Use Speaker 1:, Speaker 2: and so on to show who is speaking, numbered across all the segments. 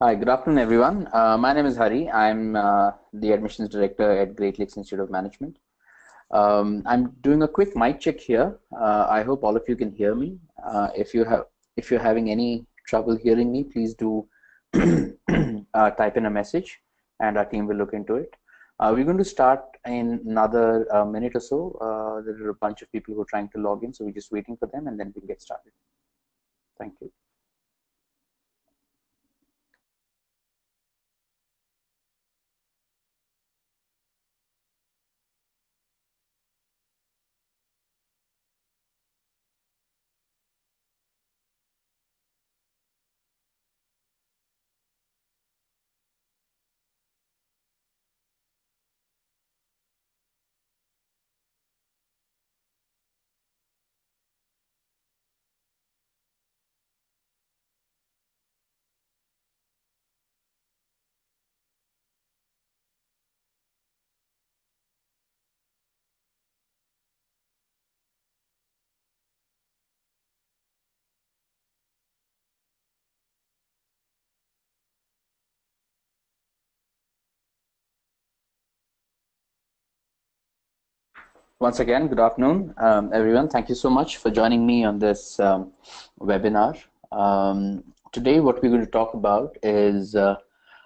Speaker 1: Hi, good afternoon, everyone. Uh, my name is Hari. I'm uh, the admissions director at Great Lakes Institute of Management. Um, I'm doing a quick mic check here. Uh, I hope all of you can hear me. Uh, if you have, if you're having any trouble hearing me, please do uh, type in a message, and our team will look into it. Uh, we're going to start in another minute or so. there are a bunch of people who are trying to log in, so we're just waiting for them, and then we'll get started. Thank you. Once again, good afternoon, um, everyone. Thank you so much for joining me on this um, webinar. Um, today, what we're going to talk about is uh,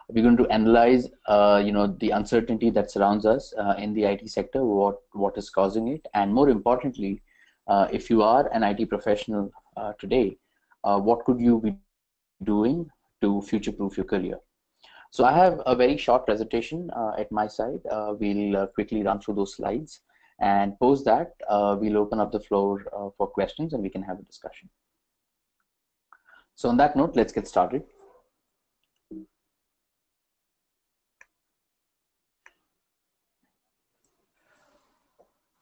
Speaker 1: we're going to analyze, uh, you know, the uncertainty that surrounds us uh, in the IT sector, what what is causing it, and more importantly, uh, if you are an IT professional uh, today, uh, what could you be doing to future-proof your career? So I have a very short presentation at my side. we'll quickly run through those slides. And post that, uh, we'll open up the floor uh, for questions and we can have a discussion. So on that note, let's get started.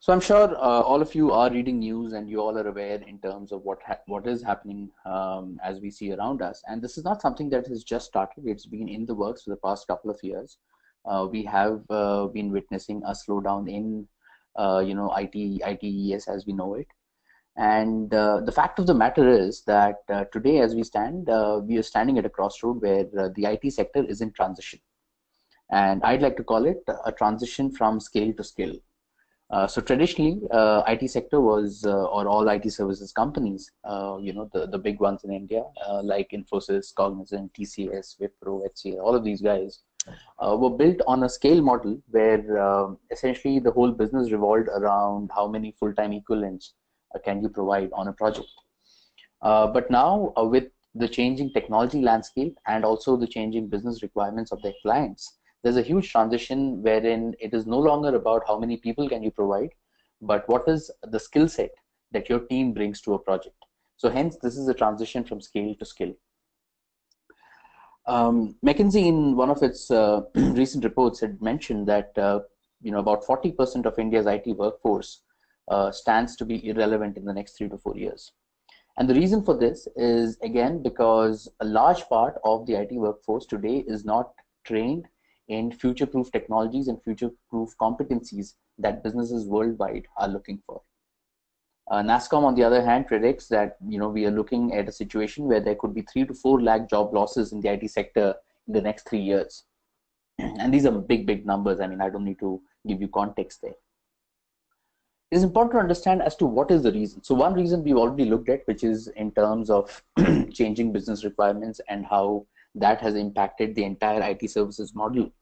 Speaker 1: So I'm sure uh, all of you are reading news and you all are aware in terms of what what is happening um, as we see around us. And this is not something that has just started. It's been in the works for the past couple of years. Uh, we have uh, been witnessing a slowdown in you know, IT, ITES as we know it. And uh, the fact of the matter is that uh, today, as we stand, we are standing at a crossroad where the IT sector is in transition. And I'd like to call it a transition from scale to skill. Uh, so traditionally, uh, IT sector was, uh, or all IT services companies, you know, the, the big ones in India, like Infosys, Cognizant, TCS, Wipro, HCL, all of these guys, uh, were built on a scale model where uh, essentially the whole business revolved around how many full-time equivalents uh, can you provide on a project. Uh, but now uh, with the changing technology landscape and also the changing business requirements of their clients, there's a huge transition wherein it is no longer about how many people can you provide, but what is the skill set that your team brings to a project. So hence, this is a transition from scale to skill. Um, McKinsey, in one of its uh, recent reports, had mentioned that uh, you know about 40% of India's IT workforce uh, stands to be irrelevant in the next three to four years. And the reason for this is again because a large part of the IT workforce today is not trained in future-proof technologies and future-proof competencies that businesses worldwide are looking for. Uh, NASSCOM, on the other hand, predicts that you know we are looking at a situation where there could be three to four lakh job losses in the IT sector in the next three years, and these are big, big numbers. I mean, I don't need to give you context there. It is important to understand as to what is the reason. So one reason we've already looked at, which is in terms of changing business requirements and how that has impacted the entire IT services model.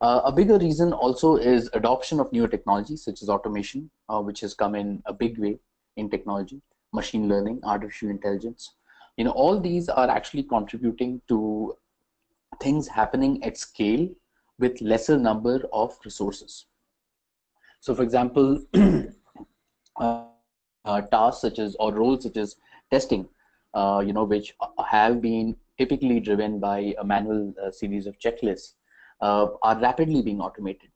Speaker 1: Uh, a bigger reason also is adoption of newer technologies such as automation, uh, which has come in a big way in technology, machine learning, artificial intelligence. You know, all these are actually contributing to things happening at scale with lesser number of resources. So for example, uh, uh, tasks such as or roles such as testing, uh, you know, which have been typically driven by a manual uh, series of checklists, uh, are rapidly being automated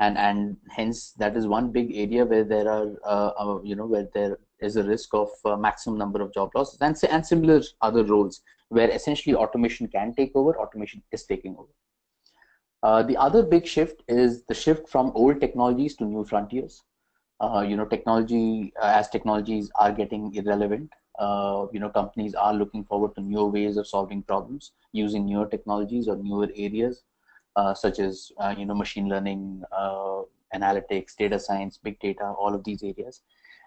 Speaker 1: and and hence that is one big area where there are uh, uh, you know where there is a risk of uh, maximum number of job losses and and similar other roles where essentially automation can take over automation is taking over. Uh, the other big shift is the shift from old technologies to new frontiers. Uh, you know technology uh, as technologies are getting irrelevant uh, you know companies are looking forward to newer ways of solving problems using newer technologies or newer areas such as uh, you know machine learning uh, analytics data science big data all of these areas.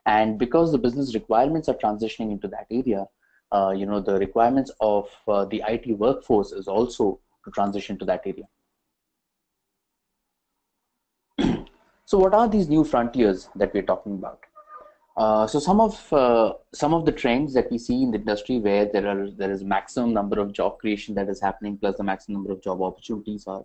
Speaker 1: And because the business requirements are transitioning into that area uh, you know the requirements of uh, the IT workforce is also to transition to that area. So what are these new frontiers that we're talking about? Uh, so some of uh, some of the trends that we see in the industry where there are there is maximum number of job creation that is happening plus the maximum number of job opportunities are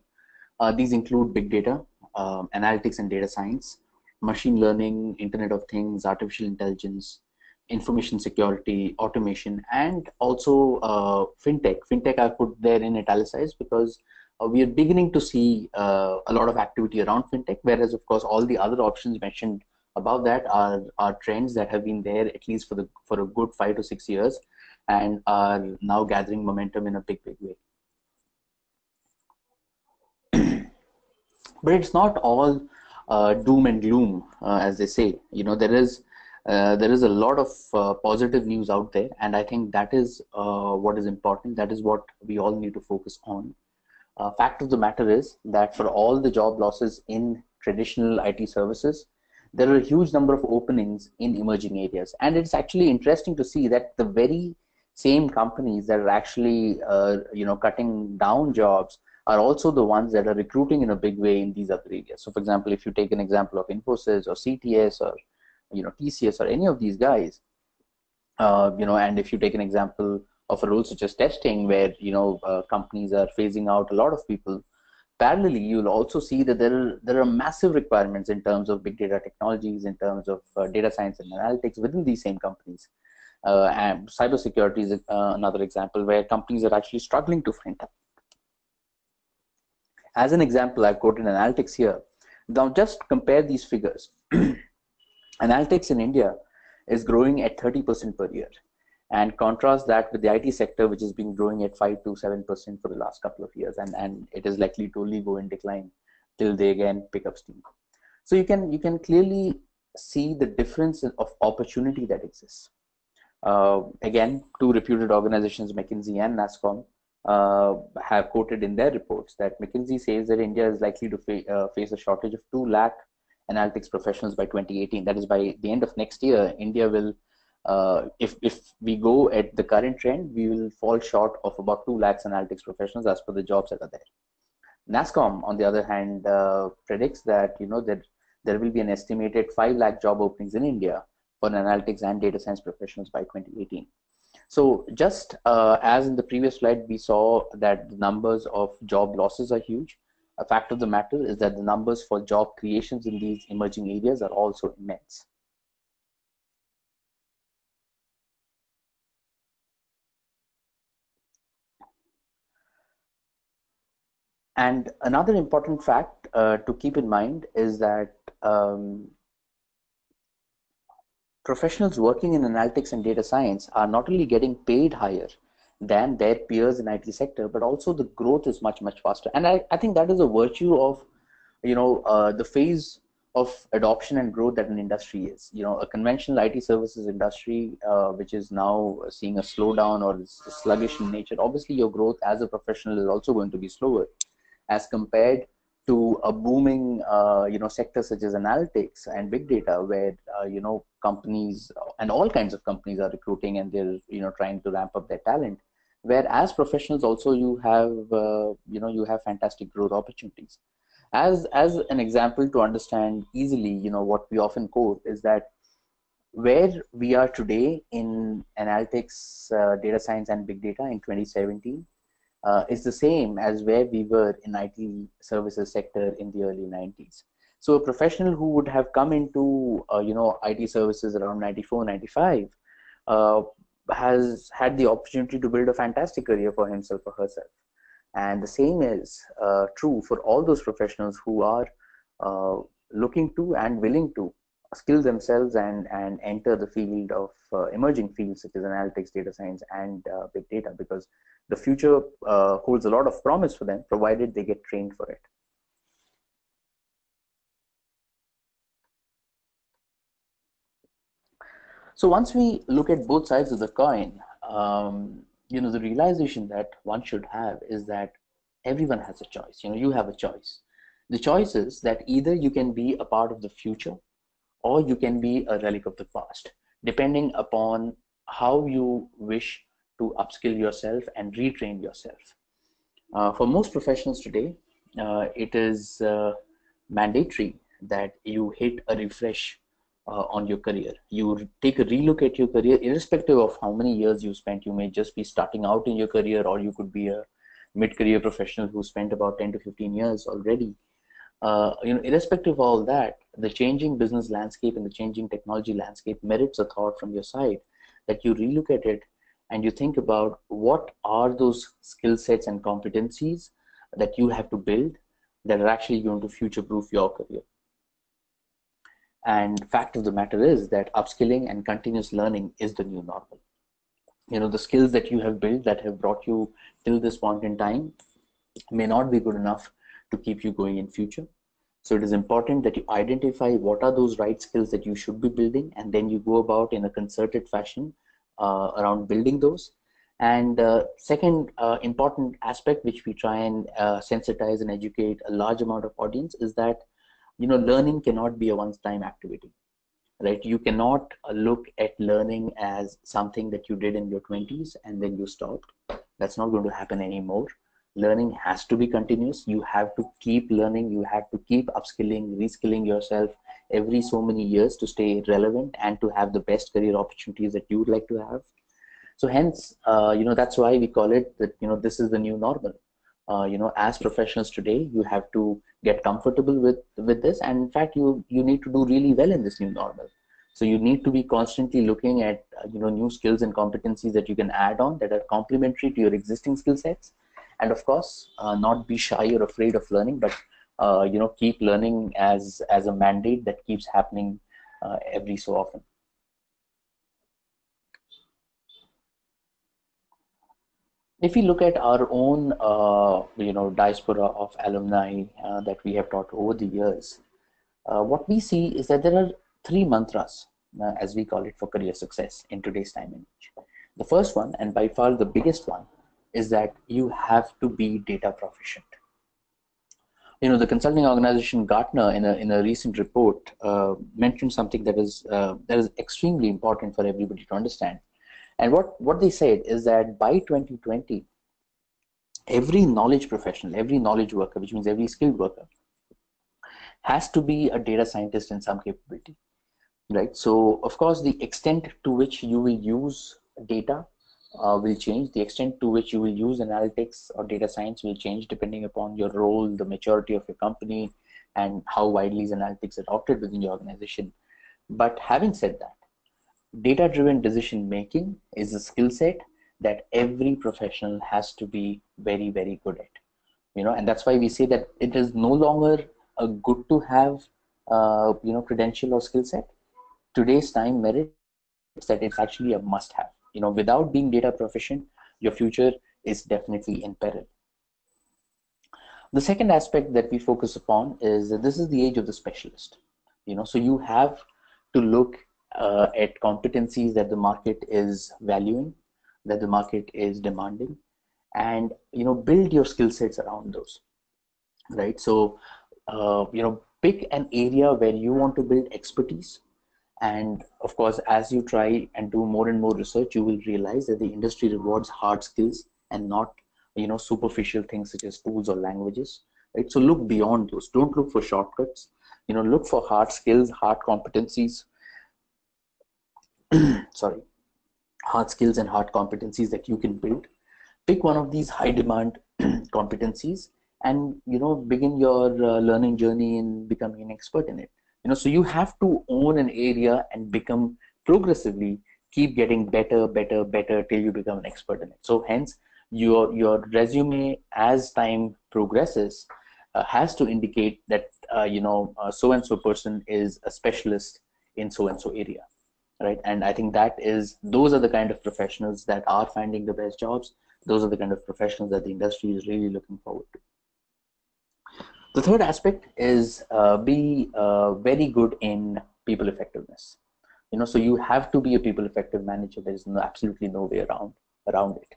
Speaker 1: uh, these include big data, um, analytics and data science, machine learning, Internet of Things, artificial intelligence, information security, automation, and also uh, fintech. Fintech I put there in italicized because uh, we are beginning to see uh, a lot of activity around fintech, whereas of course all the other options mentioned above that are, are trends that have been there at least for the for a good five to six years and are now gathering momentum in a big big way but it's not all uh, doom and gloom uh, as they say. You know there is uh, there is a lot of uh, positive news out there and i think that is uh, what is important. That is what we all need to focus on. Uh, fact of the matter is that for all the job losses in traditional it services there are a huge number of openings in emerging areas. And it's actually interesting to see that the very same companies that are actually you know cutting down jobs are also the ones that are recruiting in a big way in these other areas so for example if you take an example of infosys or cts or you know tcs or any of these guys uh, you know and if you take an example of a role such as testing where you know uh, companies are phasing out a lot of people parallelly, you'll also see that there are, there are massive requirements in terms of big data technologies, in terms of uh, data science and analytics within these same companies. Uh, and cybersecurity is uh, another example where companies are actually struggling to find. As an example, I've quoted analytics here. Now, just compare these figures. analytics in India is growing at 30% per year and contrast that with the IT sector, which has been growing at 5 to 7% for the last couple of years, and, and it is likely to only go in decline till they again pick up steam. So you can you can clearly see the difference of opportunity that exists. Uh, again, two reputed organizations, McKinsey and NASSCOM, uh, have quoted in their reports that McKinsey says that India is likely to fa uh, face a shortage of 2 lakh analytics professionals by 2018. That is by the end of next year, India will uh, if if we go at the current trend, we will fall short of about two lakhs analytics professionals as per the jobs that are there. NASSCOM, on the other hand, uh, predicts that you know that there will be an estimated five lakh job openings in India for analytics and data science professionals by 2018. So just uh, as in the previous slide, we saw that the numbers of job losses are huge. A fact of the matter is that the numbers for job creations in these emerging areas are also immense. And another important fact uh, to keep in mind is that um, professionals working in analytics and data science are not only getting paid higher than their peers in IT sector, but also the growth is much, much faster. And I, I think that is a virtue of, you know, uh, the phase of adoption and growth that an industry is. You know, a conventional IT services industry, uh, which is now seeing a slowdown or is sluggish in nature, obviously your growth as a professional is also going to be slower as compared to a booming uh, you know sector such as analytics and big data where uh, you know companies and all kinds of companies are recruiting and they're you know trying to ramp up their talent. Where as professionals also you have uh, you know you have fantastic growth opportunities. As as an example to understand easily you know what we often quote is that where we are today in analytics uh, data science and big data in 2017 uh, is the same as where we were in IT services sector in the early 90s. So a professional who would have come into uh, you know IT services around 94, 95 uh, has had the opportunity to build a fantastic career for himself or herself. And the same is uh, true for all those professionals who are uh, looking to and willing to skill themselves and and enter the field of uh, emerging fields such as analytics data science and uh, big data because the future uh, holds a lot of promise for them provided they get trained for it So once we look at both sides of the coin, um, you know, the realization that one should have is that everyone has a choice. You know, you have a choice. The choice is that either you can be a part of the future or you can be a relic of the past, depending upon how you wish to upskill yourself and retrain yourself. Uh, for most professionals today, uh, it is uh, mandatory that you hit a refresh uh, on your career. You take a relook at your career, irrespective of how many years you spent. You may just be starting out in your career, or you could be a mid-career professional who spent about 10 to 15 years already. Uh, you know, irrespective of all that, the changing business landscape and the changing technology landscape merits a thought from your side that you relook at it and you think about what are those skill sets and competencies that you have to build that are actually going to future proof your career. And fact of the matter is that upskilling and continuous learning is the new normal. You know, the skills that you have built that have brought you till this point in time may not be good enough to keep you going in future. So it is important that you identify what are those right skills that you should be building, and then you go about in a concerted fashion around building those. And uh, second uh, important aspect, which we try and uh, sensitize and educate a large amount of audience, is that you know learning cannot be a one-time activity right? You cannot uh, look at learning as something that you did in your 20s and then you stopped. That's not going to happen anymore. Learning has to be continuous. You have to keep learning. You have to keep upskilling reskilling yourself every so many years to stay relevant and to have the best career opportunities that you would like to have. So hence uh, you know that's why we call it that you know this is the new normal. Uh, you know as professionals today you have to get comfortable with with this. And in fact you you need to do really well in this new normal. So you need to be constantly looking at uh, you know new skills and competencies that you can add on that are complementary to your existing skill sets. And of course uh, not be shy or afraid of learning but uh, you know keep learning as as a mandate that keeps happening uh, every so often if we look at our own, uh, you know, diaspora of alumni uh, that we have taught over the years, uh, what we see is that there are three mantras, uh, as we call it, for career success in today's time and age. The first one, and by far the biggest one, is that you have to be data proficient. You know, the consulting organization Gartner, in a in a recent report, uh, mentioned something that is uh, that is extremely important for everybody to understand and what, what they said is that by 2020, every knowledge professional, every knowledge worker, which means every skilled worker, has to be a data scientist in some capability, right? So, of course, the extent to which you will use data uh, will change. The extent to which you will use analytics or data science will change depending upon your role, the maturity of your company, and how widely is analytics adopted within your organization. But having said that, data driven decision making is a skill set that every professional has to be very very good at you know and that's why we say that it is no longer a good to have uh, you know credential or skill set today's time merits that it's actually a must have you know without being data proficient your future is definitely in peril the second aspect that we focus upon is that this is the age of the specialist you know so you have to look uh, at competencies that the market is valuing, that the market is demanding, and you know build your skill sets around those. Right. So uh, you know pick an area where you want to build expertise, and of course as you try and do more and more research, you will realize that the industry rewards hard skills and not you know superficial things such as tools or languages. Right. So look beyond those. Don't look for shortcuts. You know, look for hard skills, hard competencies sorry, hard skills and hard competencies that you can build. Pick one of these high demand competencies and you know begin your uh, learning journey in becoming an expert in it. You know, so you have to own an area and become progressively keep getting better, better, better till you become an expert in it. So hence your your resume as time progresses uh, has to indicate that uh, you know so and so person is a specialist in so and so area right? And i think that is those are the kind of professionals that are finding the best jobs. Those are the kind of professionals that the industry is really looking forward to the third aspect is uh, be uh, very good in people effectiveness. You know so you have to be a people effective manager. There is no, absolutely no way around around it.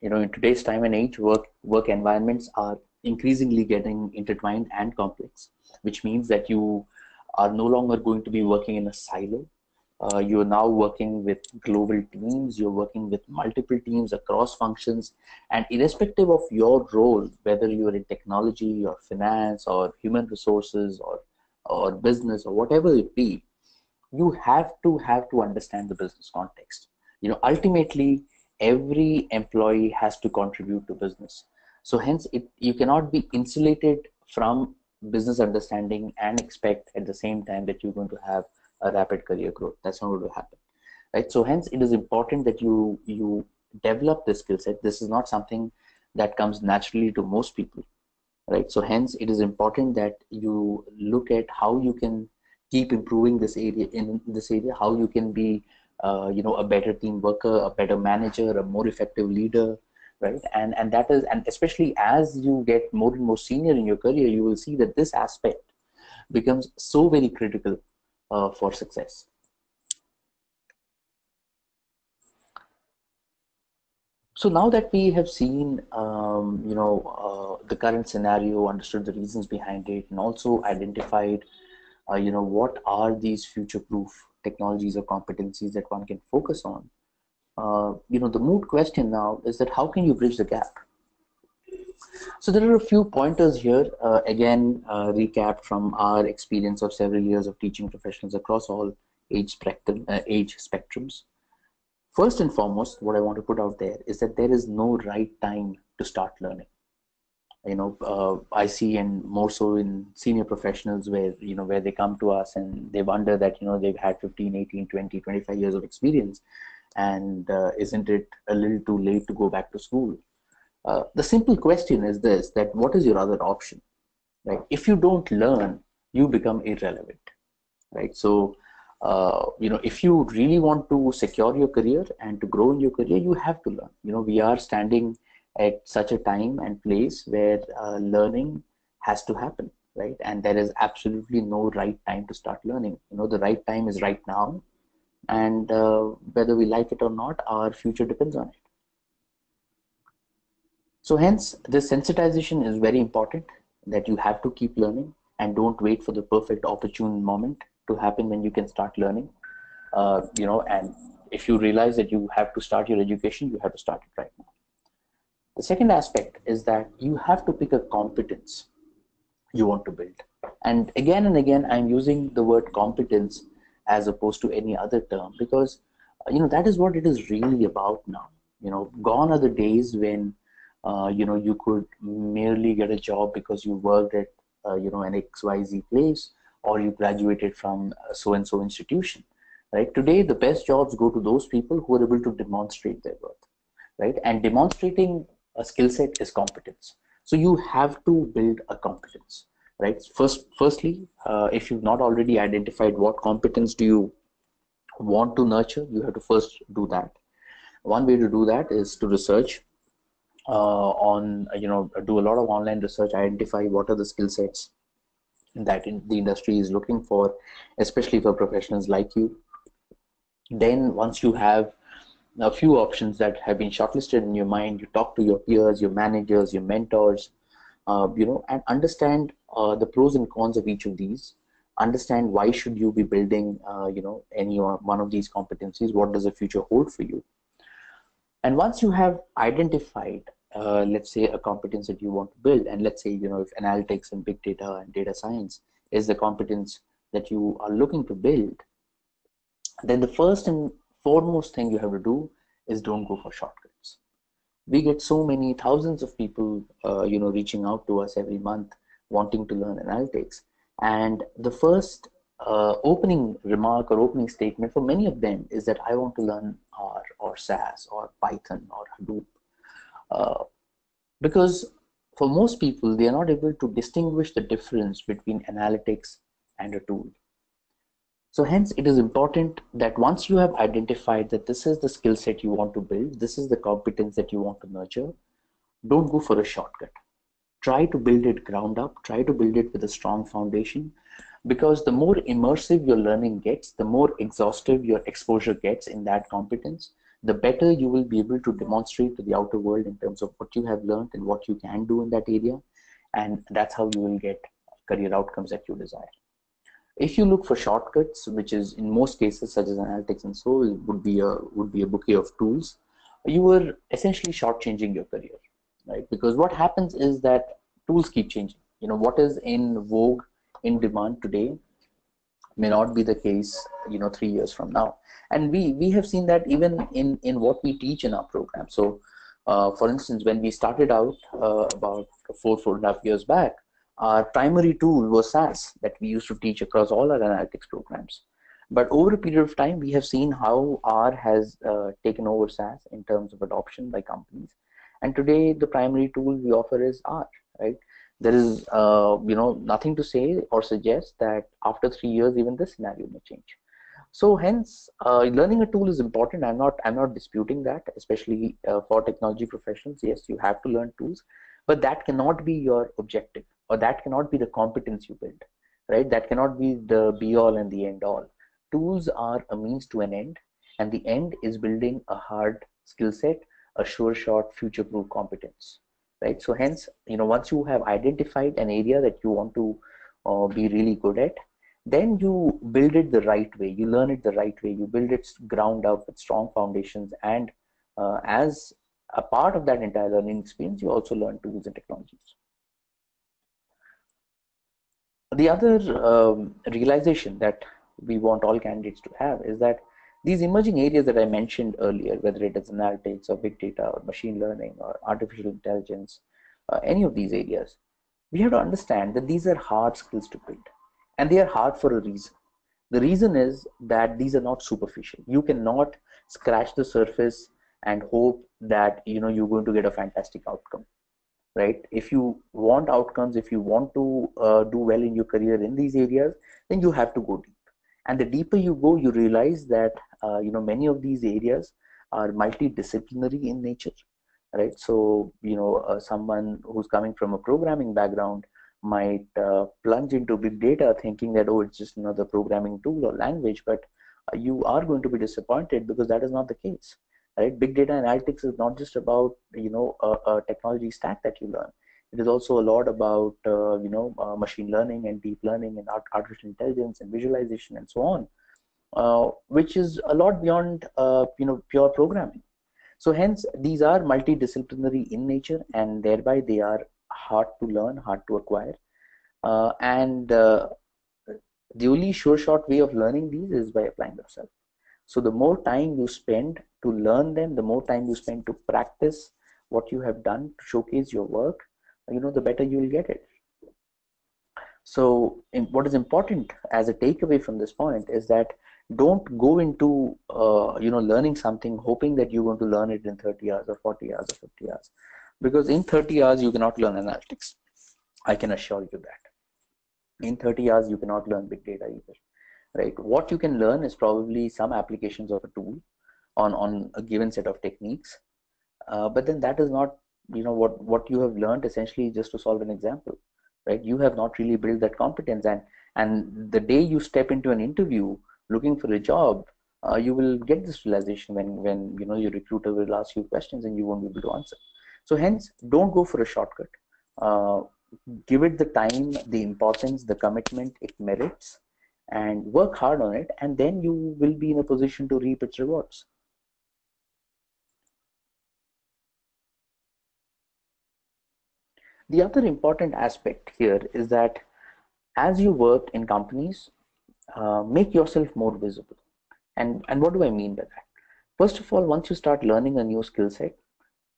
Speaker 1: You know in today's time and age work work environments are increasingly getting intertwined and complex which means that you are no longer going to be working in a silo uh, you're now working with global teams. You're working with multiple teams across functions. And irrespective of your role whether you're in technology or finance or human resources or or business or whatever it be you have to have to understand the business context. You know ultimately every employee has to contribute to business. So hence it you cannot be insulated from business understanding and expect at the same time that you're going to have a rapid career growth. That's not going to happen right? So hence it is important that you you develop this skill set. This is not something that comes naturally to most people right? So hence it is important that you look at how you can keep improving this area in this area how you can be uh, you know a better team worker a better manager a more effective leader right? And and that is and especially as you get more and more senior in your career you will see that this aspect becomes so very critical uh, for success. So now that we have seen um, you know uh, the current scenario understood the reasons behind it and also identified uh, you know what are these future proof technologies or competencies that one can focus on uh, you know the moot question now is that how can you bridge the gap so there are a few pointers here. Uh, again uh, recapped from our experience of several years of teaching professionals across all age spectrum uh, age spectrums. First and foremost what i want to put out there is that there is no right time to start learning. You know uh, i see and more so in senior professionals where you know where they come to us and they wonder that you know they've had 15 18 20 25 years of experience and uh, isn't it a little too late to go back to school uh, the simple question is this that what is your other option? Right if you don't learn you become irrelevant right? So uh, you know if you really want to secure your career and to grow in your career you have to learn. You know we are standing at such a time and place where uh, learning has to happen right? And there is absolutely no right time to start learning. You know the right time is right now. And uh, whether we like it or not our future depends on it so hence this sensitization is very important that you have to keep learning and don't wait for the perfect opportune moment to happen when you can start learning uh, you know and if you realize that you have to start your education you have to start it right now the second aspect is that you have to pick a competence you want to build. And again and again, I'm using the word competence as opposed to any other term because you know that is what it is really about now. You know, gone are the days when uh, you know you could merely get a job because you worked at uh, you know an XYZ place or you graduated from so and so institution. Right today, the best jobs go to those people who are able to demonstrate their worth. Right, and demonstrating a skill set is competence so you have to build a competence right first firstly uh, if you've not already identified what competence do you want to nurture you have to first do that one way to do that is to research on you know do a lot of online research identify what are the skill sets that in the industry is looking for especially for professionals like you. Then once you have a few options that have been shortlisted in your mind you talk to your peers your managers your mentors uh, you know and understand uh, the pros and cons of each of these. Understand why should you be building uh, you know any one of these competencies? What does the future hold for you? And once you have identified uh, let's say a competence that you want to build. And let's say you know if analytics and big data and data science is the competence that you are looking to build then the first and foremost thing you have to do is don't go for shortcuts. We get so many thousands of people uh, you know reaching out to us every month wanting to learn analytics. And the first uh, opening remark or opening statement for many of them is that i want to learn r or sas or python or hadoop uh, because for most people they are not able to distinguish the difference between analytics and a tool so hence it is important that once you have identified that this is the skill set you want to build, this is the competence that you want to nurture, don't go for a shortcut. Try to build it ground up, try to build it with a strong foundation. because the more immersive your learning gets, the more exhaustive your exposure gets in that competence, the better you will be able to demonstrate to the outer world in terms of what you have learned and what you can do in that area. And that's how you will get career outcomes that you desire. If you look for shortcuts, which is in most cases such as analytics and so would be a would be a bouquet of tools, you are essentially shortchanging your career, right? Because what happens is that tools keep changing. You know what is in vogue, in demand today, may not be the case, you know, three years from now. And we we have seen that even in in what we teach in our program. So, uh, for instance, when we started out uh, about four four and a half years back, our primary tool was SAS that we used to teach across all our analytics programs. But over a period of time, we have seen how R has uh, taken over SAS in terms of adoption by companies. And today, the primary tool we offer is R, right? There is, uh, you know, nothing to say or suggest that after three years, even this scenario may change. So hence, uh, learning a tool is important. I'm not, I'm not disputing that, especially uh, for technology professionals. Yes, you have to learn tools, but that cannot be your objective or that cannot be the competence you build right that cannot be the be all and the end all tools are a means to an end and the end is building a hard skill set a sure shot future proof competence right? So hence you know once you have identified an area that you want to uh, be really good at then you build it the right way. You learn it the right way. You build it ground up with strong foundations. And uh, as a part of that entire learning experience you also learn tools and technologies. The other um, realization that we want all candidates to have is that these emerging areas that I mentioned earlier, whether it is analytics or big data or machine learning or artificial intelligence, uh, any of these areas, we have to understand that these are hard skills to build and they are hard for a reason. The reason is that these are not superficial. You cannot scratch the surface and hope that you know you're going to get a fantastic outcome right if you want outcomes if you want to uh, do well in your career in these areas then you have to go deep and the deeper you go you realize that you know many of these areas are multidisciplinary in nature right? So you know uh, someone who's coming from a programming background might uh, plunge into big data thinking that oh it's just another programming tool or language but uh, you are going to be disappointed because that is not the case right? Big data analytics is not just about you know a, a technology stack that you learn. It is also a lot about uh, you know uh, machine learning and deep learning and art artificial intelligence and visualization and so on. uh, which is a lot beyond uh, you know pure programming. So hence these are multidisciplinary in nature and thereby they are hard to learn hard to acquire. Uh, and uh, the only sure shot way of learning these is by applying yourself. So the more time you spend to learn them, the more time you spend to practice what you have done to showcase your work, you know, the better you will get it. So what is important as a takeaway from this point is that don't go into, uh, you know, learning something hoping that you're going to learn it in 30 hours or 40 hours or 50 hours. Because in 30 hours, you cannot learn analytics. I can assure you that. In 30 hours, you cannot learn big data either right what you can learn is probably some applications of a tool on on a given set of techniques uh, but then that is not you know what what you have learned essentially just to solve an example right you have not really built that competence and and the day you step into an interview looking for a job uh, you will get this realization when when you know your recruiter will ask you questions and you won't be able to answer. So hence don't go for a shortcut. Uh, give it the time the importance the commitment it merits and work hard on it and then you will be in a position to reap its rewards. The other important aspect here is that as you work in companies uh, make yourself more visible. And and what do i mean by that? First of all once you start learning a new skill set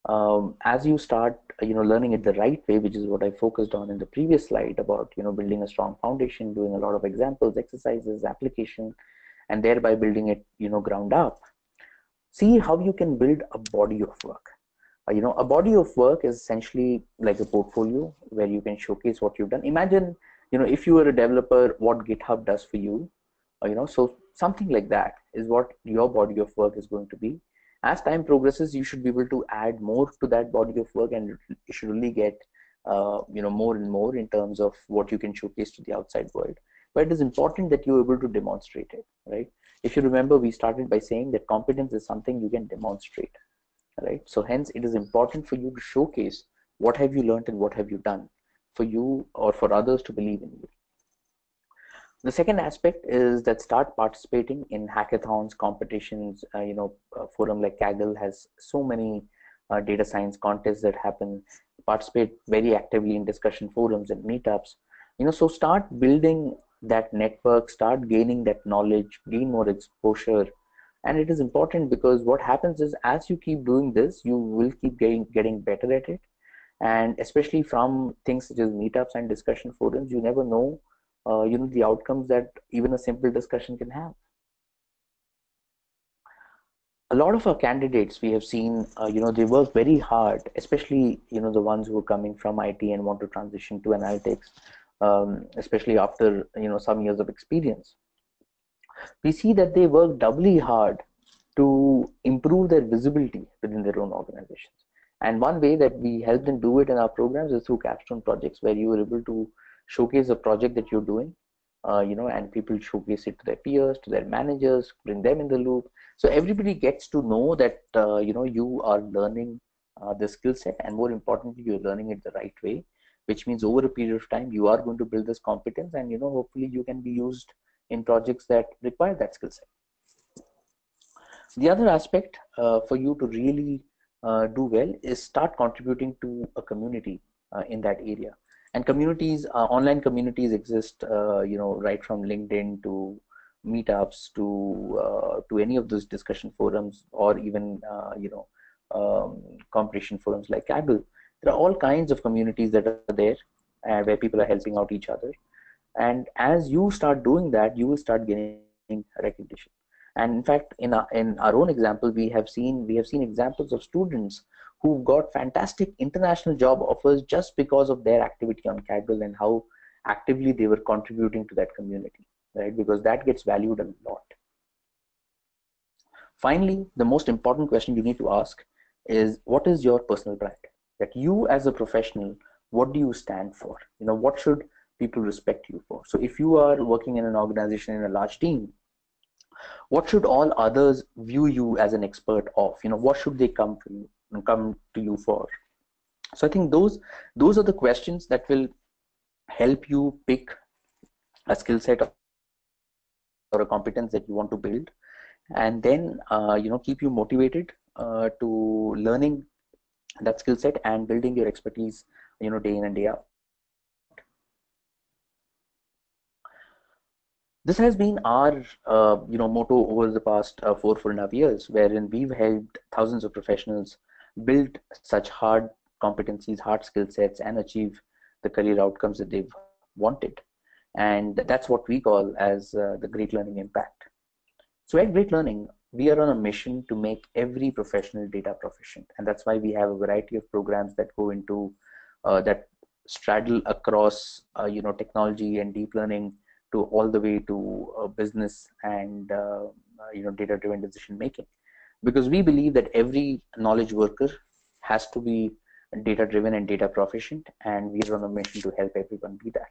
Speaker 1: um, as you start you know learning it the right way which is what i focused on in the previous slide about you know building a strong foundation doing a lot of examples exercises application and thereby building it you know ground up see how you can build a body of work. Uh, you know a body of work is essentially like a portfolio where you can showcase what you've done. Imagine you know if you were a developer what github does for you uh, you know so something like that is what your body of work is going to be as time progresses you should be able to add more to that body of work and you should only get uh, you know more and more in terms of what you can showcase to the outside world but it is important that you're able to demonstrate it, right? If you remember, we started by saying that competence is something you can demonstrate, right? So hence, it is important for you to showcase what have you learned and what have you done for you or for others to believe in you. The second aspect is that start participating in hackathons, competitions. Uh, you know, forum like Kaggle has so many uh, data science contests that happen. Participate very actively in discussion forums and meetups. You know, so start building that network, start gaining that knowledge, gain more exposure. And it is important because what happens is as you keep doing this, you will keep getting getting better at it. And especially from things such as meetups and discussion forums, you never know uh, you know the outcomes that even a simple discussion can have. A lot of our candidates we have seen uh, you know they work very hard especially you know the ones who are coming from IT and want to transition to analytics um, especially after you know some years of experience. We see that they work doubly hard to improve their visibility within their own organizations and one way that we help them do it in our programs is through capstone projects where you are able to showcase a project that you're doing uh, you know and people showcase it to their peers to their managers bring them in the loop. So everybody gets to know that uh, you know you are learning uh, the skill set and more importantly you're learning it the right way which means over a period of time you are going to build this competence and you know hopefully you can be used in projects that require that skill set. The other aspect uh, for you to really uh, do well is start contributing to a community uh, in that area and communities uh, online communities exist uh, you know right from linkedin to meetups to uh, to any of those discussion forums or even uh, you know um, competition forums like Kaggle. There are all kinds of communities that are there where people are helping out each other. And as you start doing that, you will start getting recognition. And in fact, in our, in our own example, we have seen we have seen examples of students who got fantastic international job offers just because of their activity on Kaggle and how actively they were contributing to that community, right? Because that gets valued a lot. Finally, the most important question you need to ask is what is your personal brand? That you as a professional, what do you stand for? You know, what should people respect you for? So if you are working in an organization in a large team, what should all others view you as an expert of? You know, what should they come for you? come to you for so i think those those are the questions that will help you pick a skill set or a competence that you want to build and then uh, you know keep you motivated uh, to learning that skill set and building your expertise you know day in and day out this has been our uh, you know motto over the past uh, four four and a half years wherein we've helped thousands of professionals build such hard competencies, hard skill sets, and achieve the career outcomes that they've wanted. And that's what we call as uh, the Great Learning Impact. So at Great Learning, we are on a mission to make every professional data proficient. And that's why we have a variety of programs that go into uh, that straddle across uh, you know technology and deep learning to all the way to uh, business and uh, uh, you know data driven decision making. Because we believe that every knowledge worker has to be data driven and data proficient and we're on a mission to help everyone be that.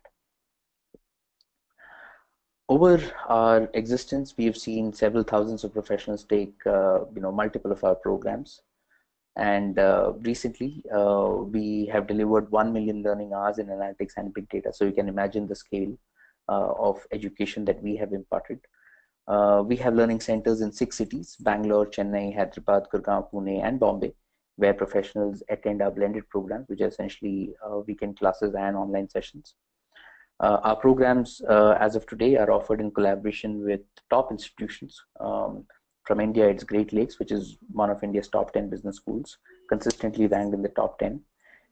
Speaker 1: Over our existence we have seen several thousands of professionals take uh, you know multiple of our programs. And uh, recently uh, we have delivered 1 million learning hours in analytics and big data. So you can imagine the scale of education that we have imparted uh, we have learning centers in six cities, Bangalore, Chennai, Hyderabad, Gurgaon, Pune, and Bombay, where professionals attend our blended programs, which are essentially uh, weekend classes and online sessions. Uh, our programs, uh, as of today, are offered in collaboration with top institutions. Um, from India, it's Great Lakes, which is one of India's top 10 business schools, consistently ranked in the top 10.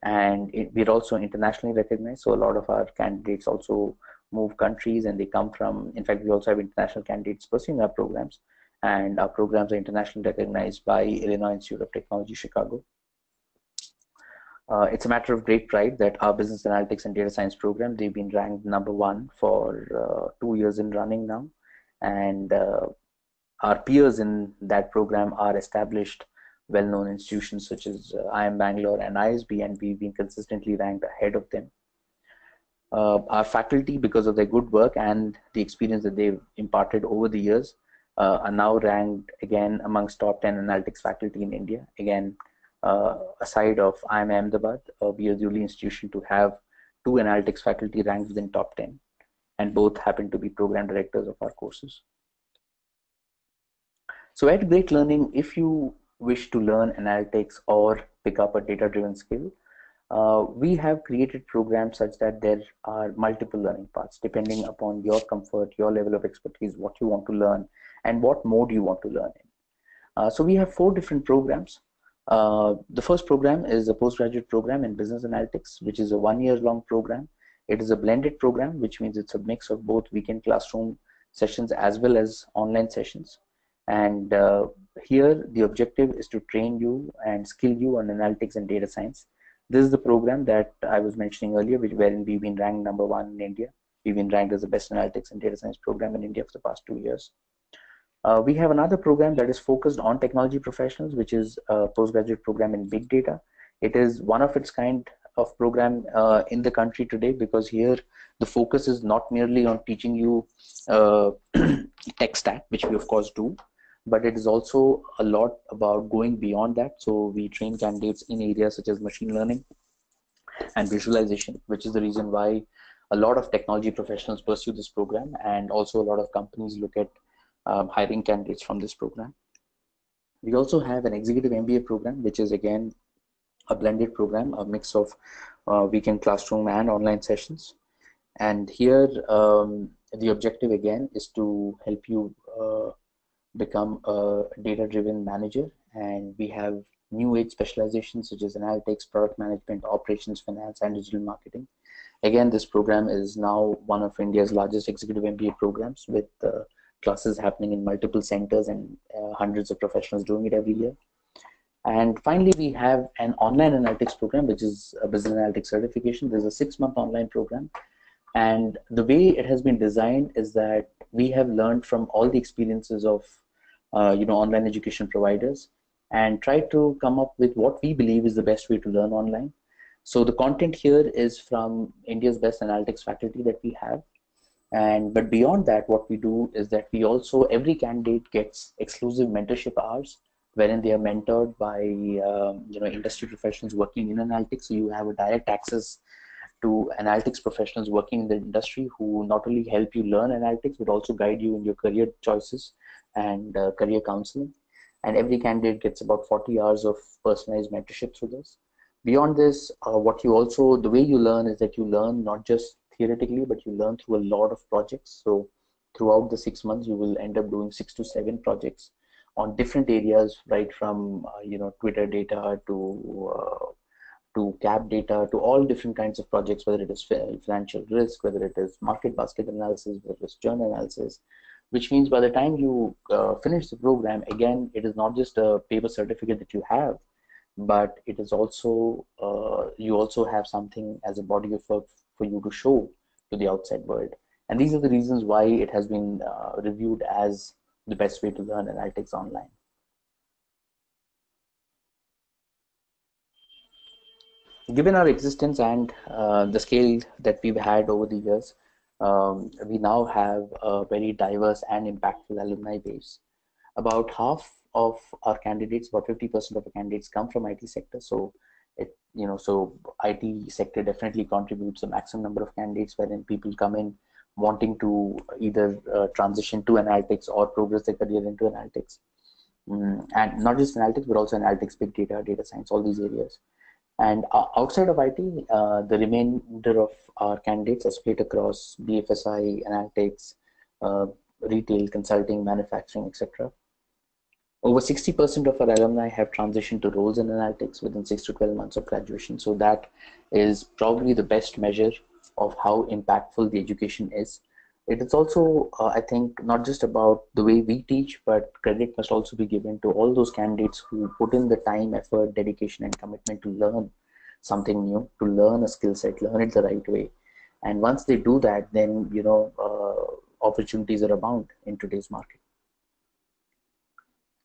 Speaker 1: And it, we're also internationally recognized, so a lot of our candidates also move countries and they come from in fact we also have international candidates pursuing our programs. And our programs are internationally recognized by illinois institute of technology chicago. Uh, it's a matter of great pride that our business analytics and data science program they've been ranked number one for uh, two years in running now. And uh, our peers in that program are established well-known institutions such as uh, IIM Bangalore and ISB and we've been consistently ranked ahead of them Uh, our faculty, because of their good work and the experience that they've imparted over the years, uh, are now ranked again amongst top 10 analytics faculty in India. Again, uh, aside of IIM Ahmedabad, uh, we are the only institution to have two analytics faculty ranked within top 10, and both happen to be program directors of our courses. So at Great Learning, if you wish to learn analytics or pick up a data-driven skill, uh, we have created programs such that there are multiple learning paths depending upon your comfort, your level of expertise, what you want to learn, and what mode you want to learn in. Uh, so we have four different programs. Uh, the first program is a postgraduate program in business analytics, which is a one year long program. It is a blended program, which means it's a mix of both weekend classroom sessions as well as online sessions. And uh, here the objective is to train you and skill you on analytics and data science. This is the program that I was mentioning earlier, which wherein we've been ranked number one in India. We've been ranked as the best analytics and data science program in India for the past two years. Uh, we have another program that is focused on technology professionals, which is a postgraduate program in big data. It is one of its kind of program uh, in the country today because here the focus is not merely on teaching you uh, tech stack, which we of course do, but it is also a lot about going beyond that. So we train candidates in areas such as machine learning and visualization, which is the reason why a lot of technology professionals pursue this program and also a lot of companies look at um, hiring candidates from this program. We also have an executive MBA program, which is again a blended program, a mix of uh, weekend classroom and online sessions. And here, um, the objective again is to help you uh, become a data-driven manager. And we have new age specializations such as analytics, product management, operations, finance, and digital marketing. Again, this program is now one of India's largest executive MBA programs with uh, classes happening in multiple centers and uh, hundreds of professionals doing it every year. And finally, we have an online analytics program, which is a business analytics certification. There's a six month online program. And the way it has been designed is that we have learned from all the experiences of uh, you know, online education providers and try to come up with what we believe is the best way to learn online. So the content here is from India's best analytics faculty that we have and but beyond that what we do is that we also every candidate gets exclusive mentorship hours wherein they are mentored by um, you know industry professionals working in analytics so you have a direct access to analytics professionals working in the industry who not only help you learn analytics but also guide you in your career choices and uh, career counseling and every candidate gets about 40 hours of personalized mentorship through this beyond this uh, what you also the way you learn is that you learn not just theoretically, but you learn through a lot of projects. So throughout the six months, you will end up doing six to seven projects on different areas, right from uh, you know Twitter data to uh, to CAP data to all different kinds of projects, whether it is financial risk, whether it is market basket analysis, whether it is churn analysis, which means by the time you uh, finish the program, again, it is not just a paper certificate that you have, but it is also uh, you also have something as a body of work for you to show to the outside world. And these are the reasons why it has been uh, reviewed as the best way to learn analytics online. Given our existence and uh, the scale that we've had over the years, um, we now have a very diverse and impactful alumni base. About half of our candidates, about 50% of the candidates come from IT sector. So it you know so IT sector definitely contributes a maximum number of candidates wherein people come in wanting to either uh, transition to analytics or progress their career into analytics mm, and not just analytics but also analytics big data data science all these areas and outside of IT uh, the remainder of our candidates are split across BFSI analytics uh, retail consulting manufacturing etc over 60% of our alumni have transitioned to roles in analytics within 6 to 12 months of graduation. So that is probably the best measure of how impactful the education is. It is also, uh, I think, not just about the way we teach, but credit must also be given to all those candidates who put in the time, effort, dedication, and commitment to learn something new, to learn a skill set, learn it the right way. And once they do that, then, you know, uh, opportunities are abound in today's market.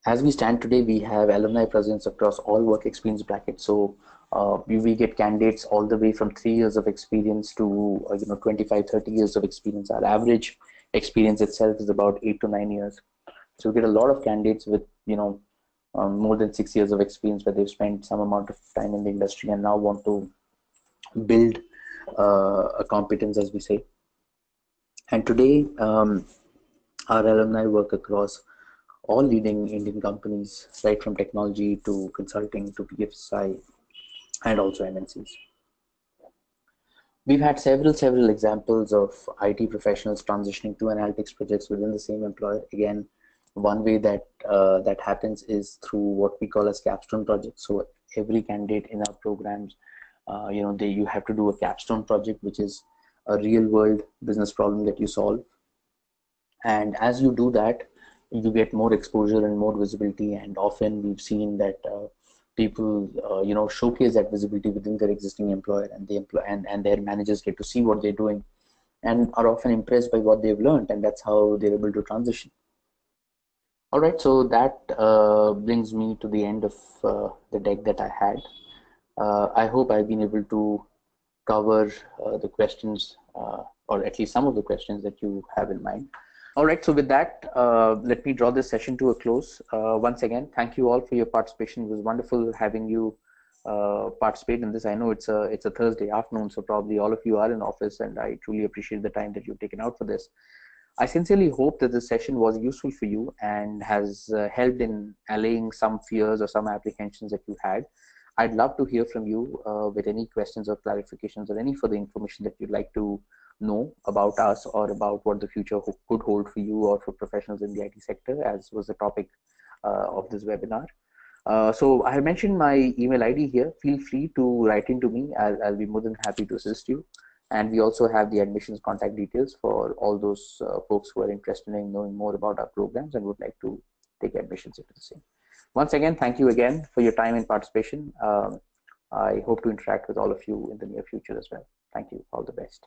Speaker 1: As we stand today, we have alumni presence across all work experience brackets. So uh, we get candidates all the way from three years of experience to uh, you know 25, 30 years of experience. Our average experience itself is about eight to nine years. So we get a lot of candidates with you know um, more than six years of experience where they've spent some amount of time in the industry and now want to build uh, a competence, as we say. And today, um, our alumni work across all leading Indian companies, right from technology to consulting to BFSI and also MNCs. We've had several, several examples of IT professionals transitioning to analytics projects within the same employer. Again, one way that uh, that happens is through what we call as capstone projects. So every candidate in our programs, uh, you know, they you have to do a capstone project, which is a real world business problem that you solve. And as you do that, you get more exposure and more visibility. And often we've seen that uh, people, uh, you know, showcase that visibility within their existing employer, and the employ and and their managers get to see what they're doing, and are often impressed by what they've learned, and that's how they're able to transition. All right, so that uh, brings me to the end of uh, the deck that I had. Uh, I hope I've been able to cover uh, the questions, or at least some of the questions that you have in mind. All right, so with that, uh, let me draw this session to a close. once again, thank you all for your participation. It was wonderful having you participate in this. I know it's a it's a Thursday afternoon, so probably all of you are in office, and I truly appreciate the time that you've taken out for this. I sincerely hope that this session was useful for you and has uh, helped in allaying some fears or some apprehensions that you had. I'd love to hear from you uh, with any questions or clarifications or any further information that you'd like to know about us or about what the future could hold for you or for professionals in the IT sector, as was the topic uh, of this webinar. Uh, so I have mentioned my email ID here. Feel free to write into me. I'll, I'll be more than happy to assist you. And we also have the admissions contact details for all those uh, folks who are interested in knowing more about our programs and would like to take admissions into the same. Once again, thank you again for your time and participation. Um, I hope to interact with all of you in the near future as well. Thank you. All the best.